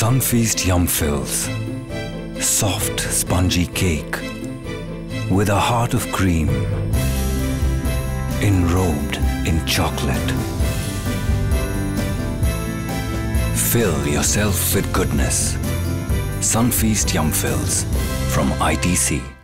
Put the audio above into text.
Sunfeast Yumfills. Soft, spongy cake with a heart of cream enrobed in chocolate. Fill yourself with goodness. Sunfeast Yumfills from ITC.